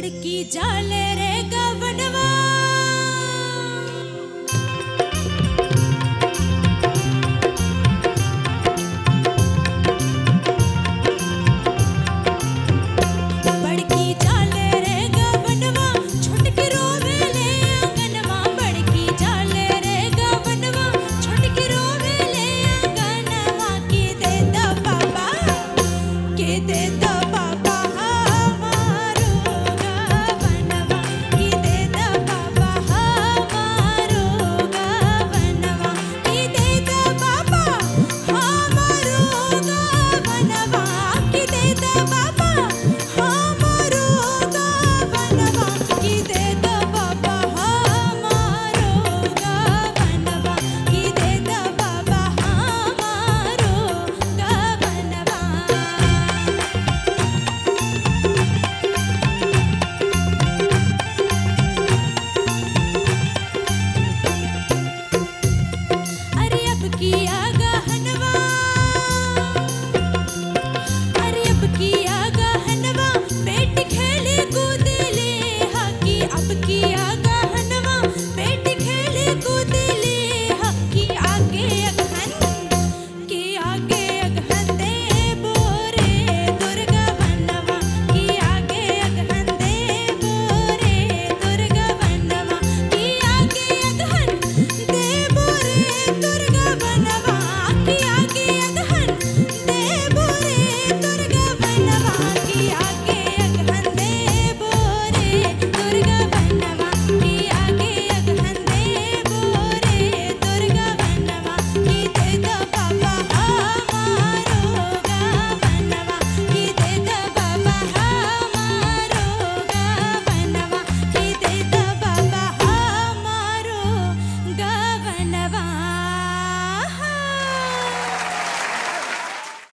लड़की जाले रे गवनवा